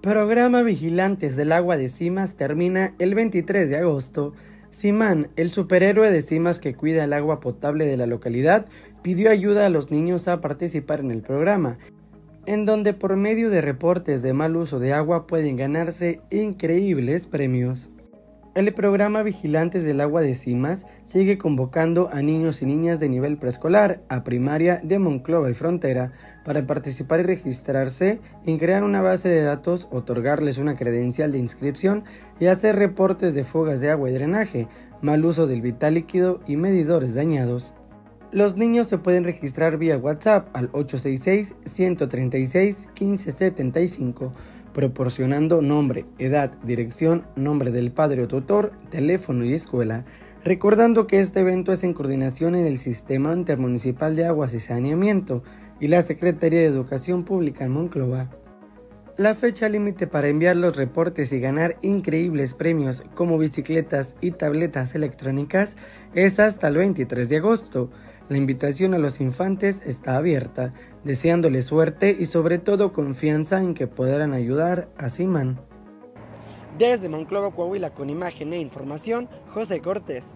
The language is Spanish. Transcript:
Programa Vigilantes del Agua de Cimas termina el 23 de agosto. Simán, el superhéroe de Cimas que cuida el agua potable de la localidad, pidió ayuda a los niños a participar en el programa, en donde por medio de reportes de mal uso de agua pueden ganarse increíbles premios. El programa Vigilantes del Agua de Cimas sigue convocando a niños y niñas de nivel preescolar a primaria de Monclova y Frontera para participar y registrarse en crear una base de datos, otorgarles una credencial de inscripción y hacer reportes de fugas de agua y drenaje, mal uso del vital líquido y medidores dañados. Los niños se pueden registrar vía WhatsApp al 866-136-1575 proporcionando nombre, edad, dirección, nombre del padre o tutor, teléfono y escuela, recordando que este evento es en coordinación en el Sistema Intermunicipal de Aguas y Saneamiento y la Secretaría de Educación Pública en Monclova. La fecha límite para enviar los reportes y ganar increíbles premios como bicicletas y tabletas electrónicas es hasta el 23 de agosto. La invitación a los infantes está abierta, deseándoles suerte y sobre todo confianza en que podrán ayudar a Simán. Desde Monclova, Coahuila, con imagen e información, José Cortés.